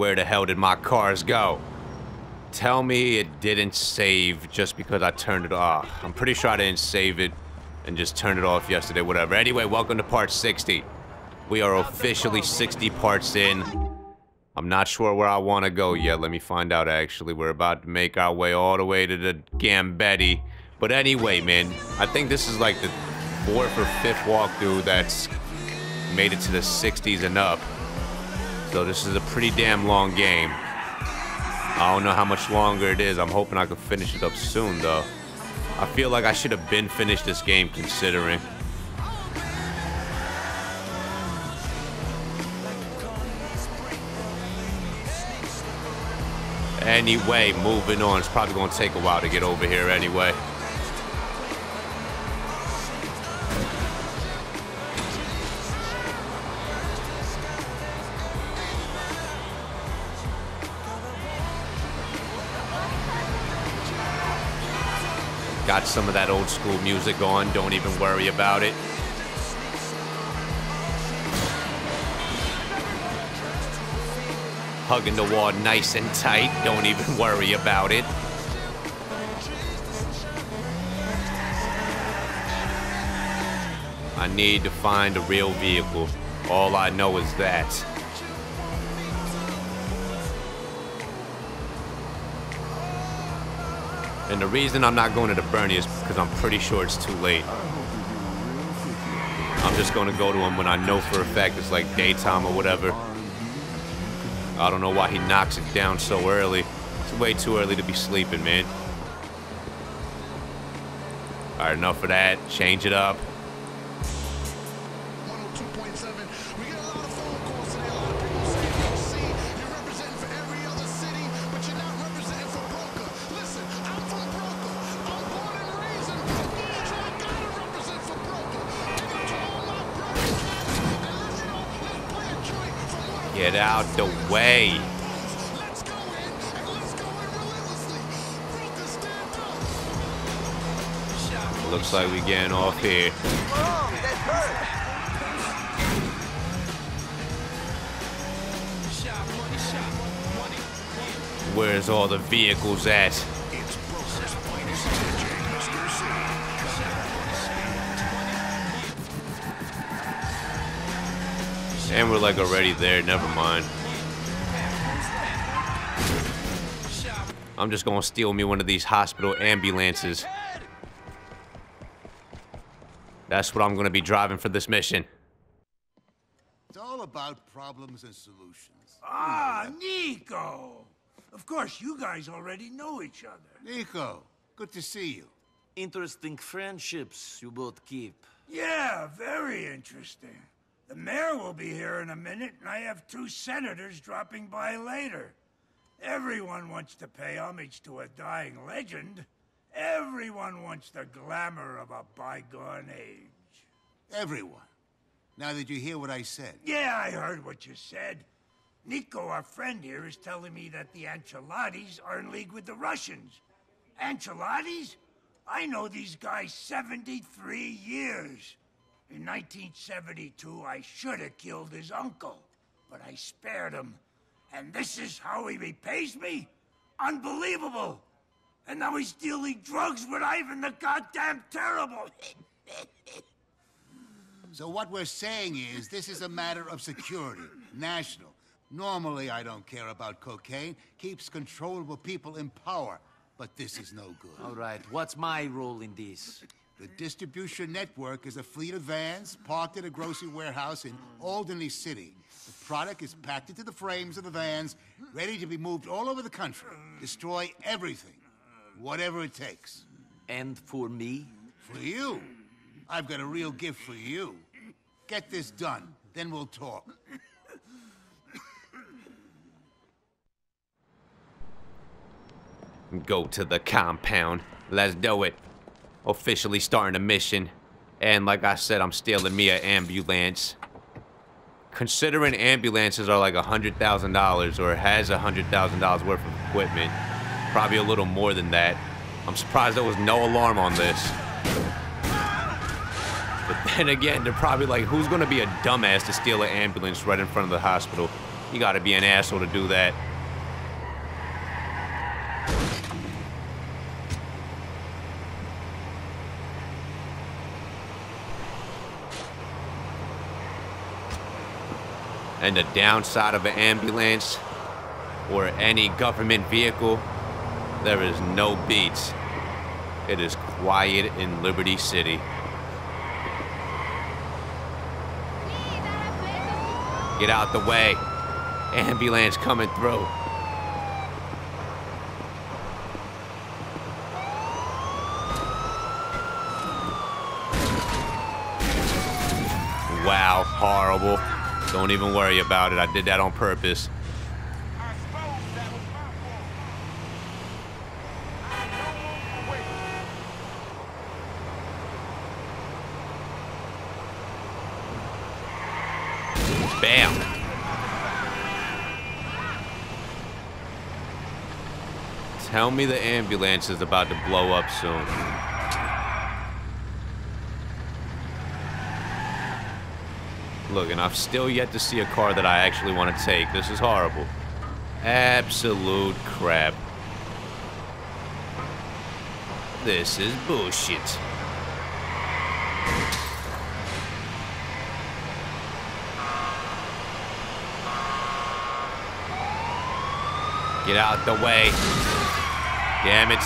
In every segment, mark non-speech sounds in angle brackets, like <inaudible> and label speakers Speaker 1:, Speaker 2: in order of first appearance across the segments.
Speaker 1: Where the hell did my cars go? Tell me it didn't save just because I turned it off. I'm pretty sure I didn't save it and just turned it off yesterday, whatever. Anyway, welcome to part 60. We are officially 60 parts in. I'm not sure where I want to go yet. Let me find out, actually. We're about to make our way all the way to the Gambetti. But anyway, man, I think this is like the fourth or fifth walkthrough that's made it to the 60s and up. So this is a pretty damn long game. I don't know how much longer it is. I'm hoping I can finish it up soon, though. I feel like I should have been finished this game, considering. Anyway, moving on. It's probably going to take a while to get over here anyway. Got some of that old school music on. Don't even worry about it. Hugging the wall nice and tight. Don't even worry about it. I need to find a real vehicle. All I know is that. And the reason I'm not going to the Bernie is because I'm pretty sure it's too late. I'm just going to go to him when I know for a fact it's like daytime or whatever. I don't know why he knocks it down so early. It's way too early to be sleeping, man. Alright, enough of that. Change it up.
Speaker 2: Stand up.
Speaker 1: Looks like we're getting off here. Where's all the vehicles at? And we're like already there, never mind. I'm just gonna steal me one of these hospital ambulances. That's what I'm gonna be driving for this mission.
Speaker 3: It's all about problems and solutions.
Speaker 4: Ah, Niko! Of course, you guys already know each other.
Speaker 3: Niko, good to see you.
Speaker 5: Interesting friendships you both keep.
Speaker 4: Yeah, very interesting. The mayor will be here in a minute, and I have two senators dropping by later. Everyone wants to pay homage to a dying legend. Everyone wants the glamour of a bygone age.
Speaker 3: Everyone. Now that you hear what I said,
Speaker 4: Yeah, I heard what you said. Niko, our friend here, is telling me that the Ancelottis are in league with the Russians. Ancelottis? I know these guys 73 years. In 1972, I should have killed his uncle, but I spared him. And this is how he repays me? Unbelievable! And now he's dealing drugs with Ivan the goddamn terrible. <laughs>
Speaker 3: so what we're saying is this is a matter of security, national. Normally, I don't care about cocaine. Keeps controllable people in power. But this is no good.
Speaker 5: All right, what's my role in this?
Speaker 3: The distribution network is a fleet of vans parked at a grocery warehouse in Alderney City. The product is packed into the frames of the vans, ready to be moved all over the country. Destroy everything, whatever it takes.
Speaker 5: And for me?
Speaker 3: For you, I've got a real gift for you. Get this done, then we'll talk.
Speaker 1: Go to the compound. Let's do it. Officially starting a mission. And like I said, I'm stealing me an ambulance. Considering ambulances are like a $100,000 or has a $100,000 worth of equipment, probably a little more than that. I'm surprised there was no alarm on this. But then again, they're probably like, who's gonna be a dumbass to steal an ambulance right in front of the hospital? You gotta be an asshole to do that. And the downside of an ambulance or any government vehicle, there is no beats. It is quiet in Liberty City. Get out the way. Ambulance coming through. Wow, horrible. Don't even worry about it. I did that on purpose. Bam. Tell me the ambulance is about to blow up soon. Look, and I've still yet to see a car that I actually want to take. This is horrible. Absolute crap. This is bullshit. Get out the way. Damn it.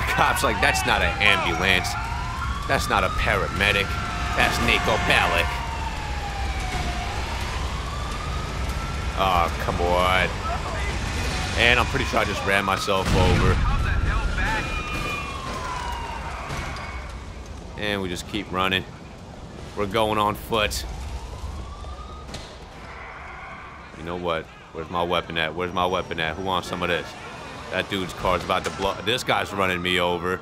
Speaker 1: The cop's like, that's not an ambulance. That's not a paramedic. That's Niko Bellic. Oh, come on. And I'm pretty sure I just ran myself over. And we just keep running. We're going on foot. You know what? Where's my weapon at? Where's my weapon at? Who wants some of this? That dude's car's about to blow. This guy's running me over.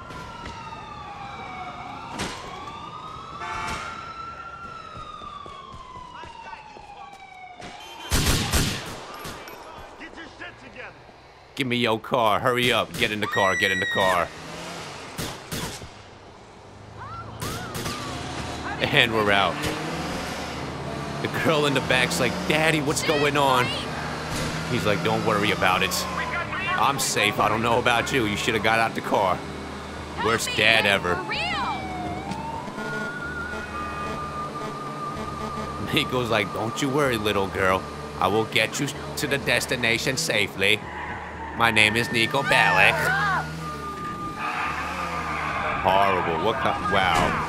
Speaker 2: Get your shit together.
Speaker 1: Give me your car. Hurry up. Get in the car. Get in the car. And we're out. The girl in the back's like, Daddy, what's going on? He's like, Don't worry about it. I'm safe. I don't know about you. You should have got out the car. Worst dad ever.
Speaker 6: Real?
Speaker 1: Niko's like, Don't you worry, little girl. I will get you to the destination safely. My name is Niko Bellic. Horrible. What kind? Wow.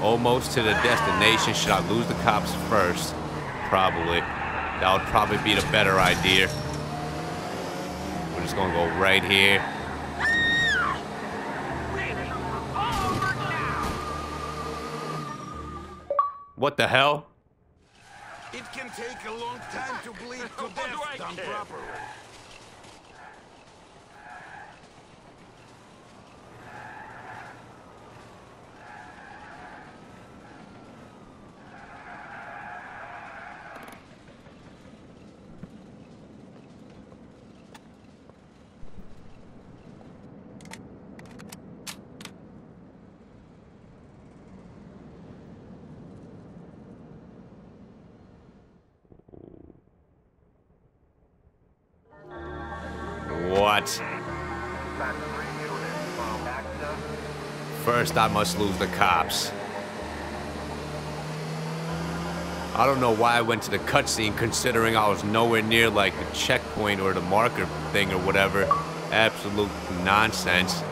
Speaker 1: Almost to the destination. Should I lose the cops first? Probably. That would probably be the better idea. We're just gonna go right here. What the hell?
Speaker 2: It can take a long time to bleed to <laughs> death done properly.
Speaker 1: What? First, I must lose the cops. I don't know why I went to the cutscene considering I was nowhere near like the checkpoint or the marker thing or whatever. Absolute nonsense.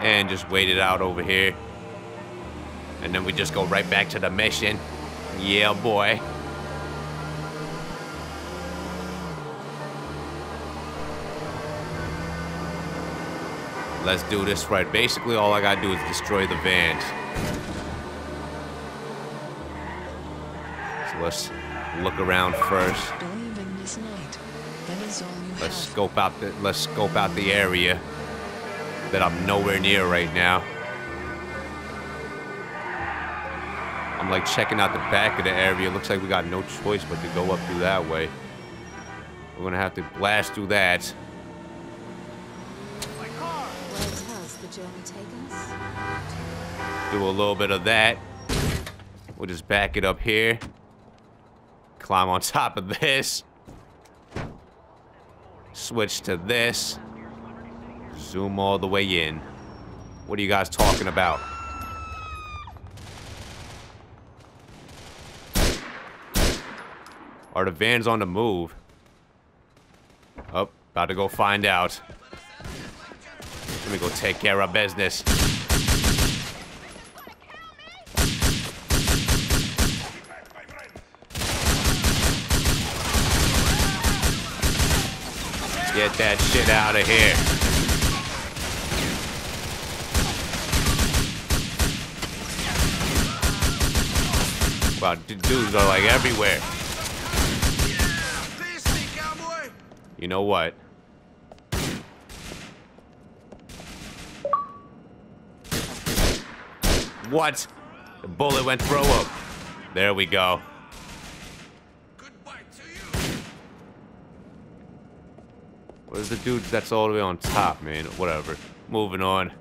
Speaker 1: And just wait it out over here. And then we just go right back to the mission. Yeah, boy. Let's do this right. Basically, all I gotta do is destroy the vans. So let's look around first.
Speaker 7: Believe in this night. That is all you
Speaker 1: Let's scope out the let's scope out the area that I'm nowhere near right now. I'm like checking out the back of the area. Looks like we got no choice but to go up through that way. We're gonna have to blast through that.
Speaker 7: Where take us?
Speaker 1: Do a little bit of that. We'll just back it up here. Climb on <laughs> top of this. Switch to this. Zoom all the way in. What are you guys talking about? Are the vans on the move? Oh, about to go find out. Let me go take care of business. Get that shit out of here. Wow, dudes are like everywhere. You know what? What? The bullet went through him. There we go. Where's the dude that's all the way on top, man? Whatever. Moving on.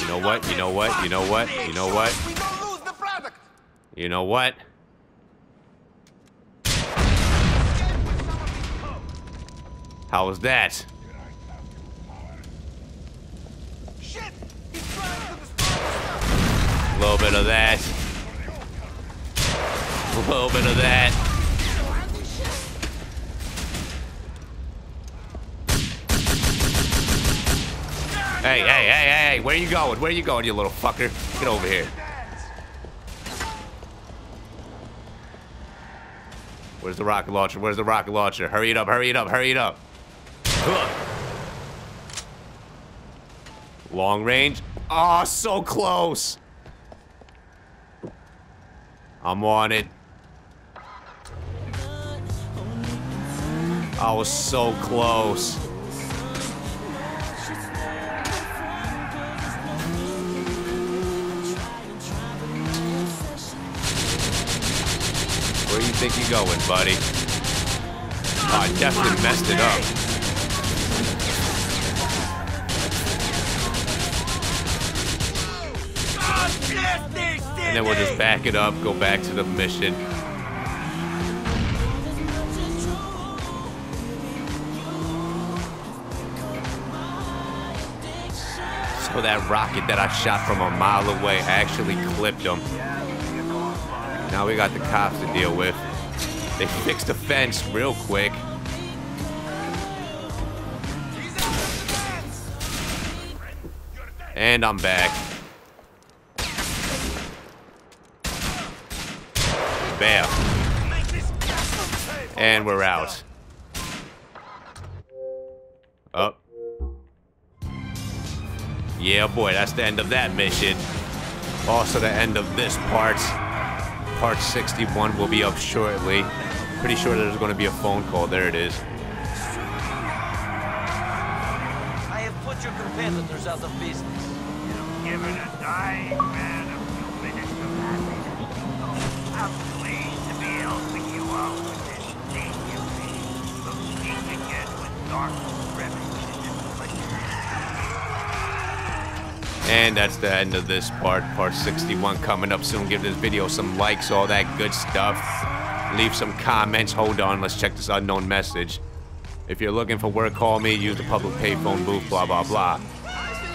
Speaker 1: You know what? You know what? You know what? You know what? You know what? How was that? A little bit of that. A little bit of that. Hey, hey, hey, hey, hey, where you going? Where you going, you little fucker? Get over here. Where's the rocket launcher? Where's the rocket launcher? Hurry it up, hurry it up, hurry it up. Long range. Oh, so close. I'm on it. I was so close. Think you're going, buddy? Oh, I definitely messed it up. And then we'll just back it up, go back to the mission. So that rocket that I shot from a mile away actually clipped him. Now we got the cops to deal with. They fixed the fence real quick. And I'm back. Bam. And we're out. Up. Yeah, boy, that's the end of that mission. Also the end of this part. Part 61 will be up shortly. Pretty sure there's going to be a phone call. There it is.
Speaker 5: I have put your competitors out of business.
Speaker 4: Given a dying man a few minutes of happiness. I'm pleased to be helping you out with this thing you made. From speak again with dark
Speaker 1: And that's the end of this part. Part 61 coming up soon. Give this video some likes, all that good stuff. Leave some comments. Hold on, let's check this unknown message. If you're looking for work, call me. Use the public payphone booth, blah, blah, blah.